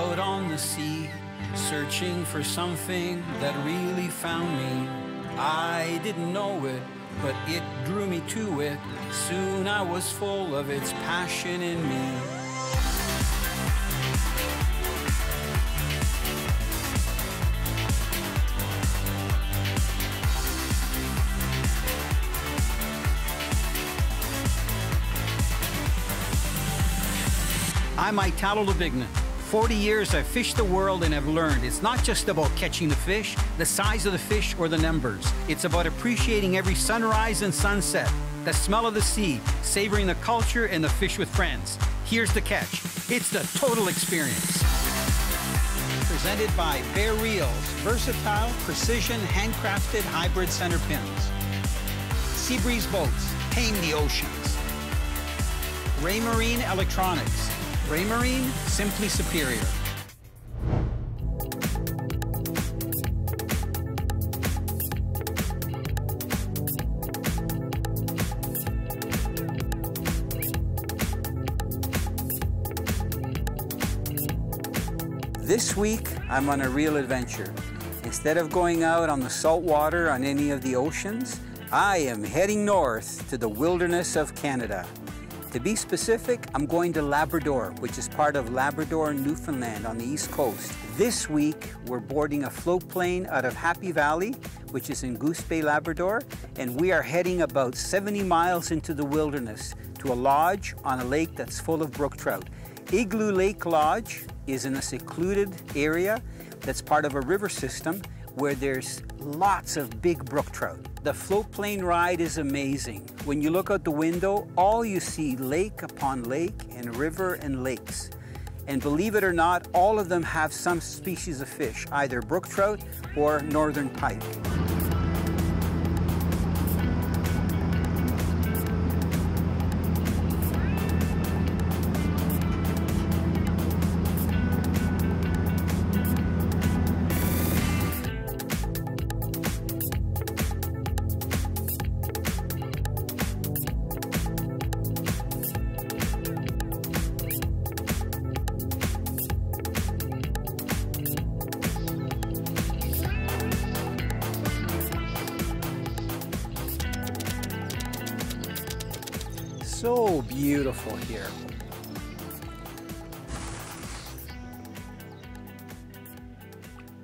out on the sea, searching for something that really found me. I didn't know it, but it drew me to it. Soon I was full of its passion in me. I'm Italo Labignan. 40 years I've fished the world and have learned it's not just about catching the fish, the size of the fish, or the numbers. It's about appreciating every sunrise and sunset, the smell of the sea, savoring the culture and the fish with friends. Here's the catch. It's the total experience. Presented by Bear Reels, versatile, precision, handcrafted hybrid center pins. Seabreeze boats, tame the oceans. Raymarine Electronics, Raymarine, simply superior. This week, I'm on a real adventure. Instead of going out on the salt water on any of the oceans, I am heading north to the wilderness of Canada. To be specific, I'm going to Labrador, which is part of Labrador, Newfoundland on the east coast. This week, we're boarding a float plane out of Happy Valley, which is in Goose Bay, Labrador, and we are heading about 70 miles into the wilderness to a lodge on a lake that's full of brook trout. Igloo Lake Lodge is in a secluded area that's part of a river system where there's lots of big brook trout. The float plane ride is amazing. When you look out the window, all you see lake upon lake and river and lakes. And believe it or not, all of them have some species of fish, either brook trout or northern pike.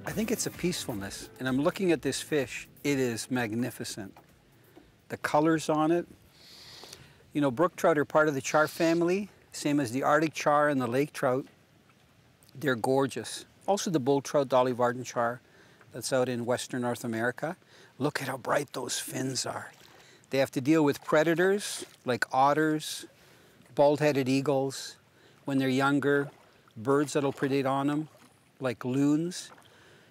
I think it's a peacefulness. And I'm looking at this fish. It is magnificent. The colors on it. You know, brook trout are part of the char family, same as the Arctic char and the lake trout. They're gorgeous. Also the bull trout, Dolly Varden char, that's out in Western North America. Look at how bright those fins are. They have to deal with predators like otters, bald-headed eagles when they're younger, birds that'll predate on them like loons.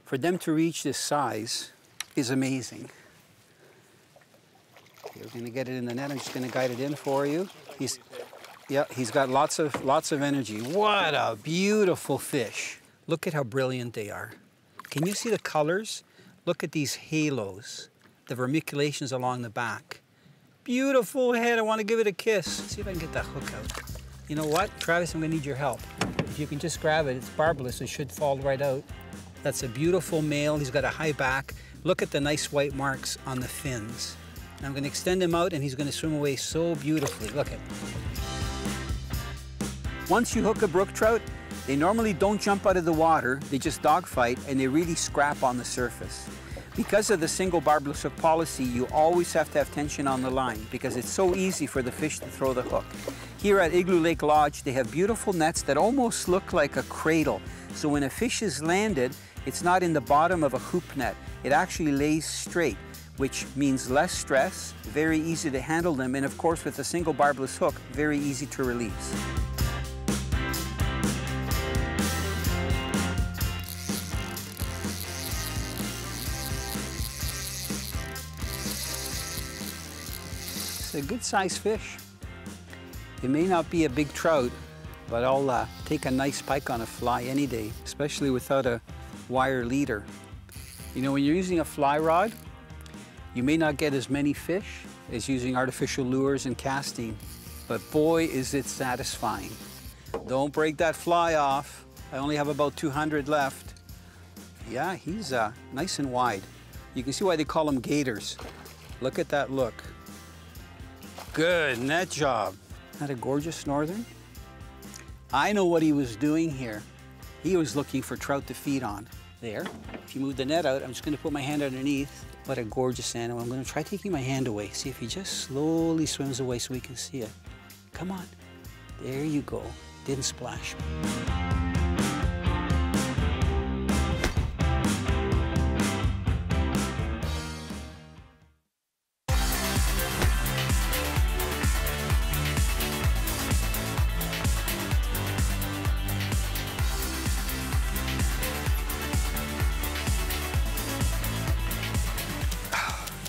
For them to reach this size is amazing. Okay, we're gonna get it in the net. I'm just gonna guide it in for you. He's, yeah, he's got lots of, lots of energy. What a beautiful fish. Look at how brilliant they are. Can you see the colors? Look at these halos, the vermiculations along the back. Beautiful head, I want to give it a kiss. see if I can get that hook out. You know what, Travis, I'm gonna need your help. If you can just grab it, it's barbless, it should fall right out. That's a beautiful male, he's got a high back. Look at the nice white marks on the fins. And I'm gonna extend him out and he's gonna swim away so beautifully, look at. Once you hook a brook trout, they normally don't jump out of the water, they just dogfight and they really scrap on the surface. Because of the single barbless hook policy, you always have to have tension on the line because it's so easy for the fish to throw the hook. Here at Igloo Lake Lodge, they have beautiful nets that almost look like a cradle. So when a fish is landed, it's not in the bottom of a hoop net. It actually lays straight, which means less stress, very easy to handle them, and of course with a single barbless hook, very easy to release. It's a good sized fish. It may not be a big trout, but I'll uh, take a nice pike on a fly any day, especially without a wire leader. You know, when you're using a fly rod, you may not get as many fish as using artificial lures and casting, but boy, is it satisfying. Don't break that fly off. I only have about 200 left. Yeah, he's uh, nice and wide. You can see why they call them gators. Look at that look. Good net job. That a gorgeous northern? I know what he was doing here. He was looking for trout to feed on. There. If you move the net out, I'm just gonna put my hand underneath. What a gorgeous animal. I'm gonna try taking my hand away. See if he just slowly swims away so we can see it. Come on. There you go. Didn't splash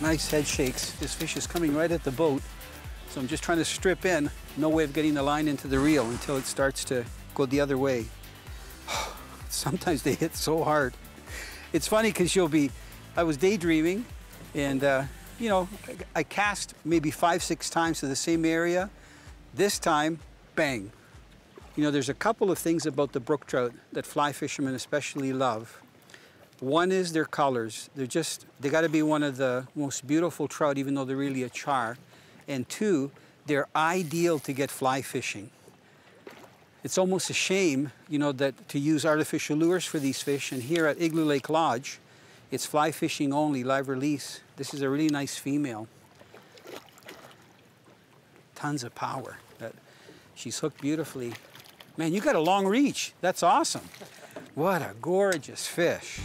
nice head shakes. This fish is coming right at the boat. So I'm just trying to strip in. No way of getting the line into the reel until it starts to go the other way. Sometimes they hit so hard. It's funny because you'll be, I was daydreaming and uh, you know, I cast maybe five, six times to the same area. This time, bang. You know, there's a couple of things about the brook trout that fly fishermen especially love. One is their colors. They're just, they gotta be one of the most beautiful trout, even though they're really a char. And two, they're ideal to get fly fishing. It's almost a shame, you know, that to use artificial lures for these fish. And here at Igloo Lake Lodge, it's fly fishing only, live release. This is a really nice female. Tons of power. That she's hooked beautifully. Man, you got a long reach. That's awesome. What a gorgeous fish.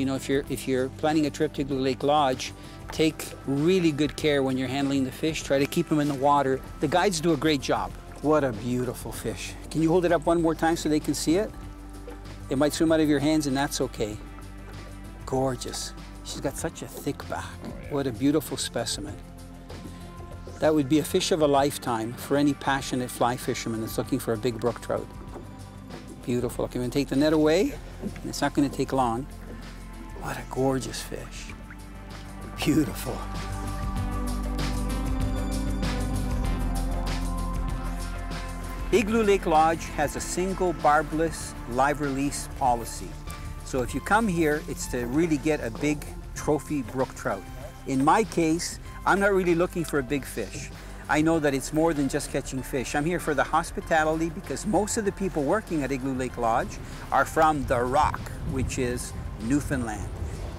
You know, if you're, if you're planning a trip to Igloo Lake Lodge, take really good care when you're handling the fish. Try to keep them in the water. The guides do a great job. What a beautiful fish. Can you hold it up one more time so they can see it? It might swim out of your hands and that's okay. Gorgeous. She's got such a thick back. What a beautiful specimen. That would be a fish of a lifetime for any passionate fly fisherman that's looking for a big brook trout. Beautiful. Okay, I'm gonna take the net away. It's not gonna take long. What a gorgeous fish. Beautiful. Igloo Lake Lodge has a single barbless live release policy. So if you come here, it's to really get a big trophy brook trout. In my case, I'm not really looking for a big fish. I know that it's more than just catching fish. I'm here for the hospitality because most of the people working at Igloo Lake Lodge are from The Rock, which is Newfoundland.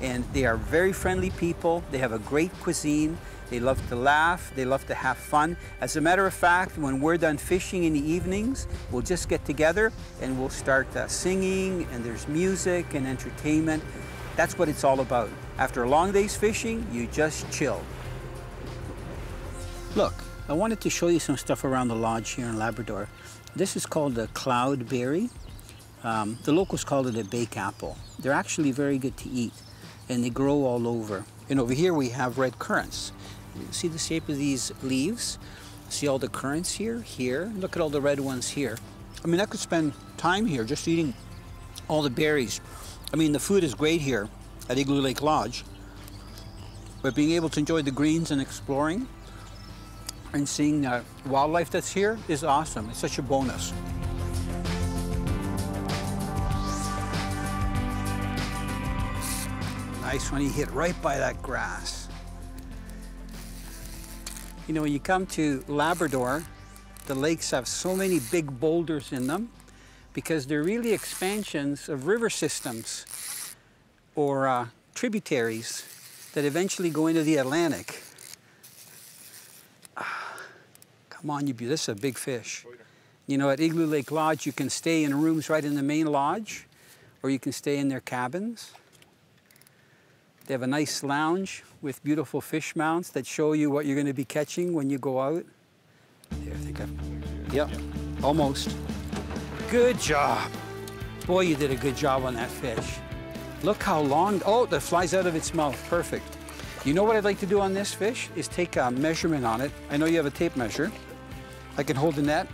And they are very friendly people. They have a great cuisine. They love to laugh. They love to have fun. As a matter of fact, when we're done fishing in the evenings, we'll just get together and we'll start uh, singing and there's music and entertainment. That's what it's all about. After a long day's fishing, you just chill. Look, I wanted to show you some stuff around the lodge here in Labrador. This is called a cloudberry. Um, the locals call it a bake apple. They're actually very good to eat and they grow all over. And over here we have red currants. See the shape of these leaves? See all the currants here, here? Look at all the red ones here. I mean, I could spend time here just eating all the berries. I mean, the food is great here at Igloo Lake Lodge, but being able to enjoy the greens and exploring and seeing uh, wildlife that's here is awesome. It's such a bonus. Nice when He hit right by that grass. You know, when you come to Labrador, the lakes have so many big boulders in them because they're really expansions of river systems or uh, tributaries that eventually go into the Atlantic. Come on, you, this is a big fish. You know, at Igloo Lake Lodge, you can stay in rooms right in the main lodge, or you can stay in their cabins. They have a nice lounge with beautiful fish mounts that show you what you're going to be catching when you go out. There, I think I've, yep, almost. Good job. Boy, you did a good job on that fish. Look how long, oh, that flies out of its mouth, perfect. You know what I'd like to do on this fish is take a measurement on it. I know you have a tape measure. I can hold the net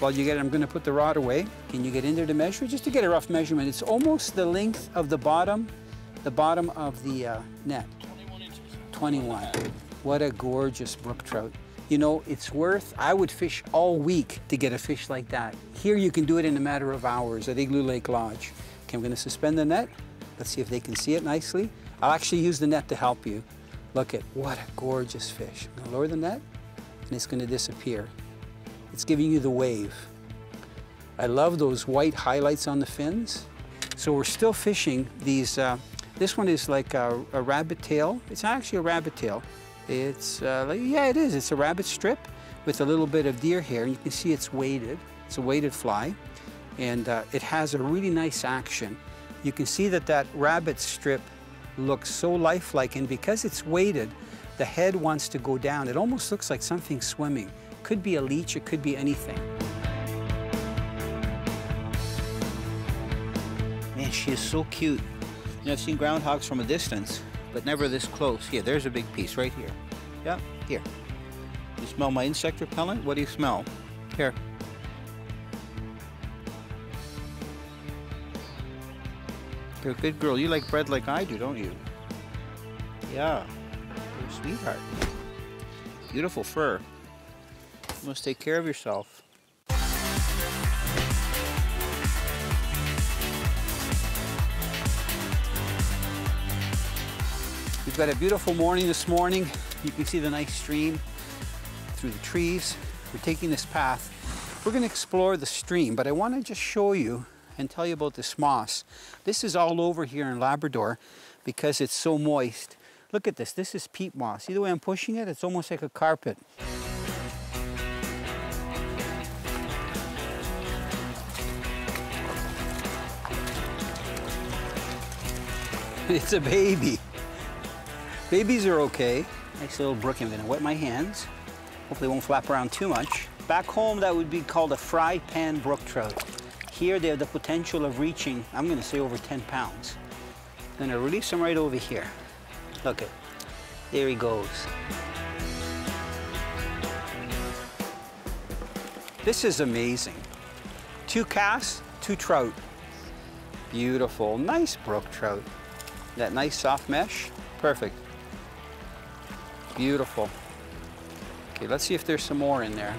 while you get it. I'm going to put the rod away. Can you get in there to measure? Just to get a rough measurement. It's almost the length of the bottom, the bottom of the uh, net. 21 inches. 21. What a gorgeous brook trout. You know, it's worth, I would fish all week to get a fish like that. Here you can do it in a matter of hours at Igloo Lake Lodge. Okay, I'm gonna suspend the net. Let's see if they can see it nicely. I'll actually use the net to help you. Look at, what a gorgeous fish. I'm gonna lower the net and it's gonna disappear. It's giving you the wave. I love those white highlights on the fins. So we're still fishing these, uh, this one is like a, a, rabbit tail. It's not actually a rabbit tail. It's, uh, yeah, it is. It's a rabbit strip with a little bit of deer hair. You can see it's weighted. It's a weighted fly. And uh, it has a really nice action. You can see that that rabbit strip looks so lifelike. And because it's weighted, the head wants to go down. It almost looks like something swimming. Could be a leech, it could be anything. Man, she is so cute. I've seen groundhogs from a distance, but never this close. Here, there's a big piece right here. Yeah, here. You smell my insect repellent? What do you smell? Here. You're a good girl. You like bread like I do, don't you? Yeah. You're sweetheart. Beautiful fur. You must take care of yourself. We've got a beautiful morning this morning. You can see the nice stream through the trees. We're taking this path. We're going to explore the stream, but I want to just show you and tell you about this moss. This is all over here in Labrador because it's so moist. Look at this. This is peat moss. See the way I'm pushing it? It's almost like a carpet. It's a baby. Babies are okay. Nice little brook. I'm gonna wet my hands. Hopefully it won't flap around too much. Back home, that would be called a fry pan brook trout. Here, they have the potential of reaching, I'm gonna say over 10 pounds. I'm gonna release them right over here. Look at, there he goes. This is amazing. Two casts, two trout. Beautiful, nice brook trout. That nice soft mesh, perfect. Beautiful. Okay, let's see if there's some more in there.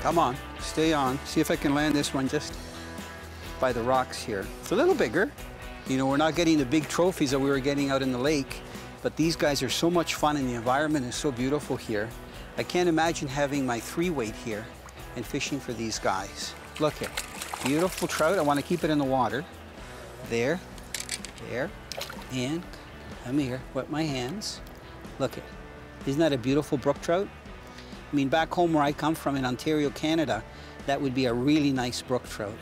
Come on, stay on. See if I can land this one just by the rocks here. It's a little bigger. You know, we're not getting the big trophies that we were getting out in the lake. But these guys are so much fun and the environment is so beautiful here. I can't imagine having my three weight here and fishing for these guys. Look at beautiful trout. I want to keep it in the water. There, there, and come here, wet my hands. Look at, isn't that a beautiful brook trout? I mean, back home where I come from in Ontario, Canada, that would be a really nice brook trout.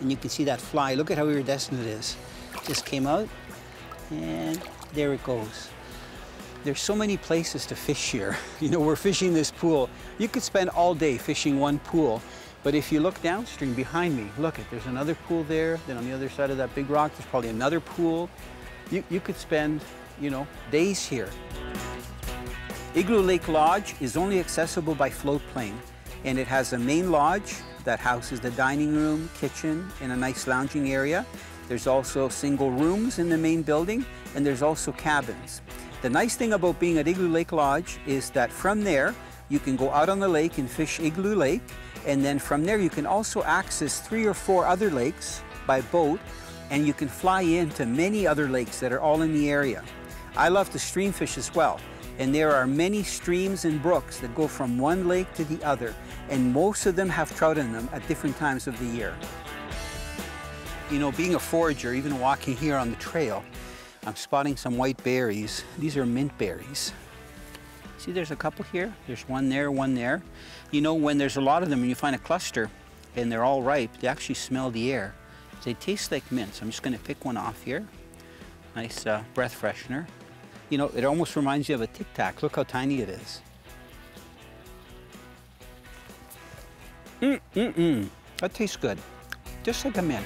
And you can see that fly. Look at how iridescent it is. Just came out, and there it goes. There's so many places to fish here. You know, we're fishing this pool. You could spend all day fishing one pool, but if you look downstream behind me, look at, there's another pool there. Then on the other side of that big rock, there's probably another pool. You, you could spend, you know, days here. Igloo Lake Lodge is only accessible by float plane, and it has a main lodge that houses the dining room, kitchen, and a nice lounging area. There's also single rooms in the main building, and there's also cabins. The nice thing about being at Igloo Lake Lodge is that from there, you can go out on the lake and fish Igloo Lake, and then from there you can also access three or four other lakes by boat, and you can fly into many other lakes that are all in the area. I love to stream fish as well, and there are many streams and brooks that go from one lake to the other, and most of them have trout in them at different times of the year. You know, being a forager, even walking here on the trail, I'm spotting some white berries. These are mint berries. See, there's a couple here. There's one there, one there. You know, when there's a lot of them and you find a cluster and they're all ripe, they actually smell the air. They taste like mint. So I'm just gonna pick one off here. Nice uh, breath freshener. You know, it almost reminds you of a Tic Tac. Look how tiny it is. Mm, mm, mm. That tastes good. Just like a mint.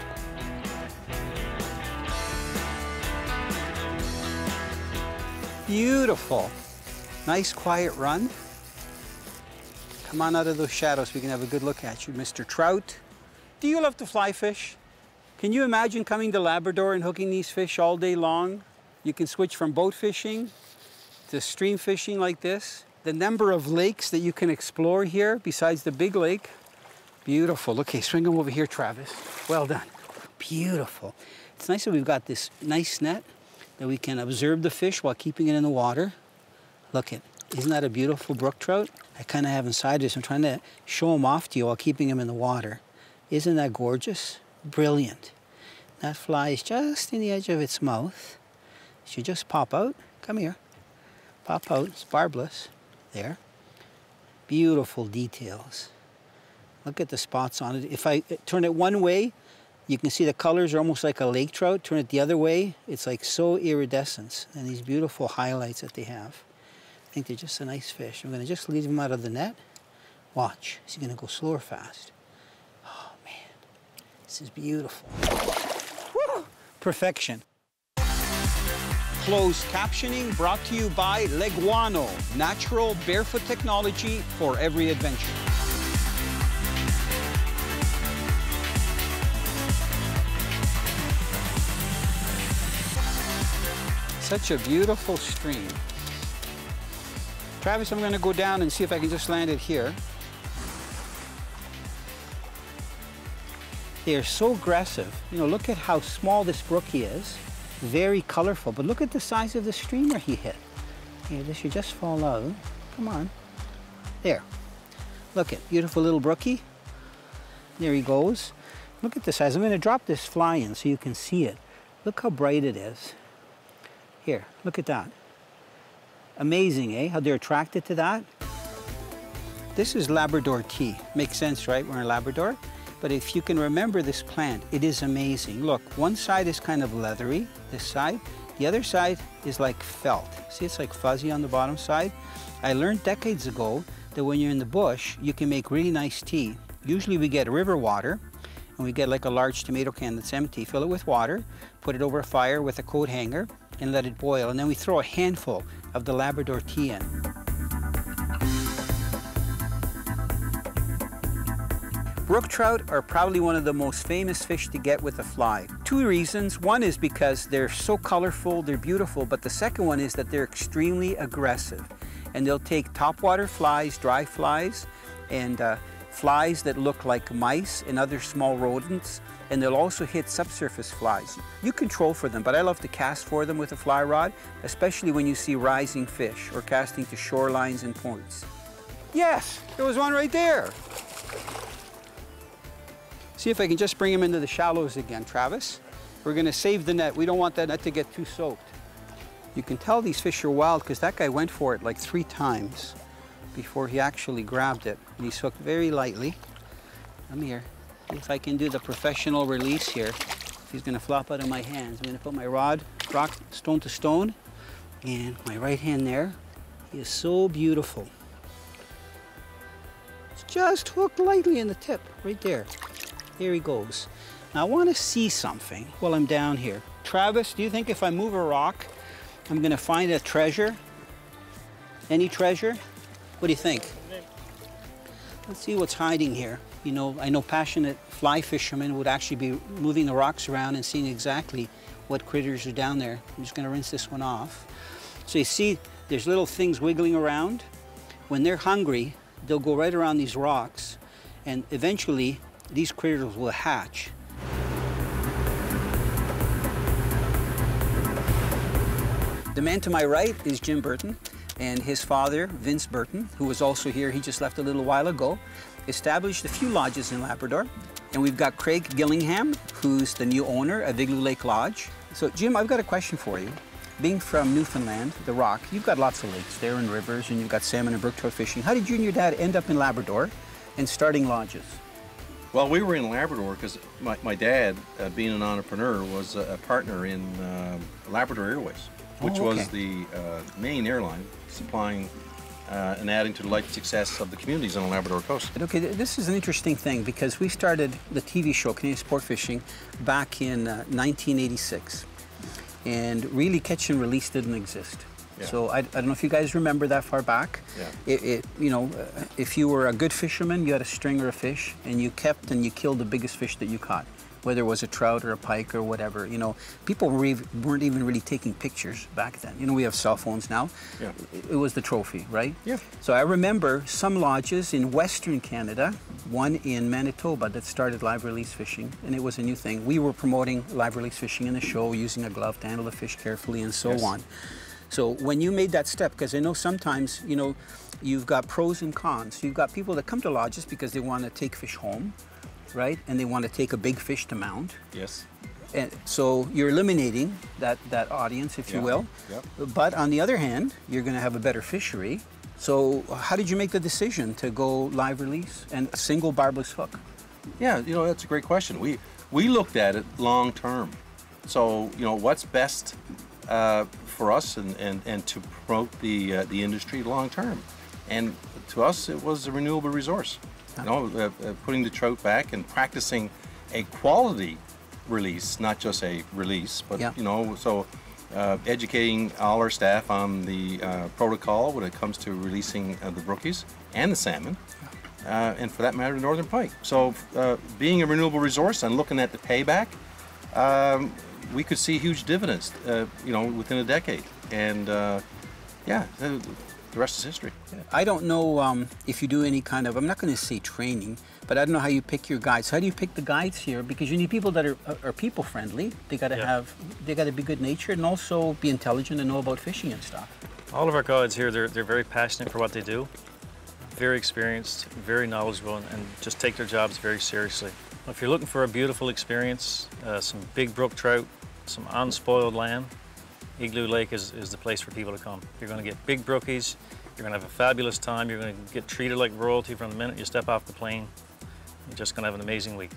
Beautiful. Nice quiet run. Come on out of those shadows we can have a good look at you. Mr. Trout, do you love to fly fish? Can you imagine coming to Labrador and hooking these fish all day long? You can switch from boat fishing to stream fishing like this. The number of lakes that you can explore here besides the big lake, beautiful. Okay, swing them over here, Travis. Well done. Beautiful. It's nice that we've got this nice net that we can observe the fish while keeping it in the water. Look at, isn't that a beautiful brook trout? I kind of have inside this. I'm trying to show them off to you while keeping them in the water. Isn't that gorgeous? Brilliant. That fly is just in the edge of its mouth. It should just pop out. Come here. Pop out. It's barbless. There. Beautiful details. Look at the spots on it. If I turn it one way, you can see the colors are almost like a lake trout. Turn it the other way, it's like so iridescent. And these beautiful highlights that they have. I think they're just a nice fish. I'm gonna just leave them out of the net. Watch, is he gonna go slow or fast? Oh man, this is beautiful. Woo! Perfection. Closed captioning brought to you by Leguano, natural barefoot technology for every adventure. Such a beautiful stream. Travis, I'm gonna go down and see if I can just land it here. They are so aggressive. You know, look at how small this brookie is. Very colorful, but look at the size of the streamer he hit. Here, this should just fall out. Come on. There. Look at beautiful little brookie. There he goes. Look at the size. I'm gonna drop this fly in so you can see it. Look how bright it is. Here, look at that. Amazing, eh? How they're attracted to that. This is Labrador tea. Makes sense, right? We're in Labrador. But if you can remember this plant, it is amazing. Look, one side is kind of leathery, this side. The other side is like felt. See, it's like fuzzy on the bottom side. I learned decades ago that when you're in the bush, you can make really nice tea. Usually we get river water, and we get like a large tomato can that's empty, fill it with water, put it over a fire with a coat hanger, and let it boil. And then we throw a handful of the Labrador tea in. Brook trout are probably one of the most famous fish to get with a fly. Two reasons. One is because they're so colorful, they're beautiful, but the second one is that they're extremely aggressive. And they'll take topwater flies, dry flies, and uh, flies that look like mice and other small rodents, and they'll also hit subsurface flies. You control for them, but I love to cast for them with a fly rod, especially when you see rising fish or casting to shorelines and points. Yes, there was one right there. See if I can just bring him into the shallows again, Travis. We're gonna save the net. We don't want that net to get too soaked. You can tell these fish are wild because that guy went for it like three times before he actually grabbed it. And he's hooked very lightly. Come here. If I can do the professional release here, he's gonna flop out of my hands. I'm gonna put my rod, rock, stone to stone, and my right hand there. He is so beautiful. It's just hooked lightly in the tip, right there. There he goes. Now I wanna see something while I'm down here. Travis, do you think if I move a rock, I'm gonna find a treasure? Any treasure? What do you think? Let's see what's hiding here. You know, I know passionate fly fishermen would actually be moving the rocks around and seeing exactly what critters are down there. I'm just gonna rinse this one off. So you see, there's little things wiggling around. When they're hungry, they'll go right around these rocks and eventually these critters will hatch. The man to my right is Jim Burton and his father, Vince Burton, who was also here, he just left a little while ago, established a few lodges in Labrador. And we've got Craig Gillingham, who's the new owner of Igloo Lake Lodge. So Jim, I've got a question for you. Being from Newfoundland, the Rock, you've got lots of lakes there and rivers, and you've got salmon and brook trout fishing. How did you and your dad end up in Labrador and starting lodges? Well, we were in Labrador because my, my dad, uh, being an entrepreneur, was a, a partner in uh, Labrador Airways which oh, okay. was the uh, main airline supplying uh, and adding to the life success of the communities on the Labrador coast. Okay, this is an interesting thing because we started the TV show Canadian Sportfishing back in uh, 1986, and really catch and release didn't exist. Yeah. So I, I don't know if you guys remember that far back. Yeah. It, it you know, uh, if you were a good fisherman, you had a string or a fish, and you kept and you killed the biggest fish that you caught, whether it was a trout or a pike or whatever. You know, people weren't even really taking pictures back then. You know, we have cell phones now. Yeah. It, it was the trophy, right? Yeah. So I remember some lodges in Western Canada, one in Manitoba that started live release fishing, and it was a new thing. We were promoting live release fishing in the show, using a glove to handle the fish carefully, and so Yes. on. So when you made that step, because I know sometimes, you know, you've got pros and cons. You've got people that come to lodges because they want to take fish home, right? And they want to take a big fish to mount. Yes. And so you're eliminating that, that audience, if you will. Yep. But on the other hand, you're going to have a better fishery. So how did you make the decision to go live release and a single barbless hook? Yeah, you know that's a great question. We we looked at it long term. So you know what's best uh, for us and, and, and to promote the uh, the industry long term, and to us it was a renewable resource. You know, uh, uh, putting the trout back and practicing a quality release, not just a release, but Yeah. you know so. Uh, educating all our staff on the uh, protocol when it comes to releasing uh, the brookies and the salmon, uh, and for that matter, the northern pike. So, uh, being a renewable resource and looking at the payback, um, we could see huge dividends, uh, you know, within a decade. And uh, yeah, the, the rest is history. I don't know um, if you do any kind of, I'm not going to say training, but I don't know how you pick your guides. How do you pick the guides here? Because you need people that are, are people friendly. They got to Yeah. have, they got to be good natured and also be intelligent and know about fishing and stuff. All of our guides here, they're, they're very passionate for what they do, very experienced, very knowledgeable, and, and just take their jobs very seriously. If you're looking for a beautiful experience, uh, some big brook trout, some unspoiled land, Igloo Lake is, is the place for people to come. You're going to get big brookies, you're going to have a fabulous time, you're going to get treated like royalty from the minute you step off the plane. You're just going to have an amazing week.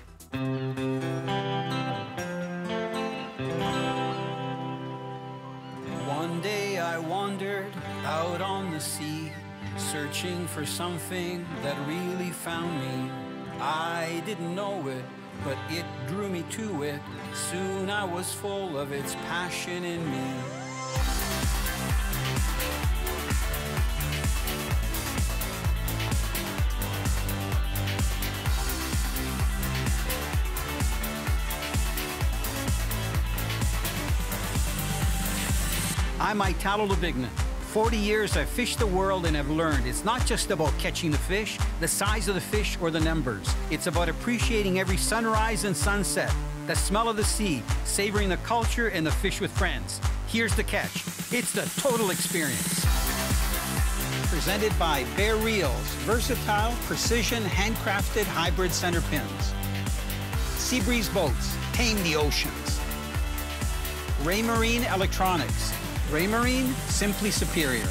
One day I wandered out on the sea, searching for something that really found me. I didn't know it, but it drew me to it. Soon I was full of its passion in me. I'm Italo Labignan. 40 years I've fished the world and have learned it's not just about catching the fish, the size of the fish, or the numbers. It's about appreciating every sunrise and sunset, the smell of the sea, savoring the culture and the fish with friends. Here's the catch it's the total experience. Presented by Bear Reels, versatile, precision, handcrafted hybrid center pins. Seabreeze boats, tame the oceans. Raymarine Electronics. Raymarine, simply superior.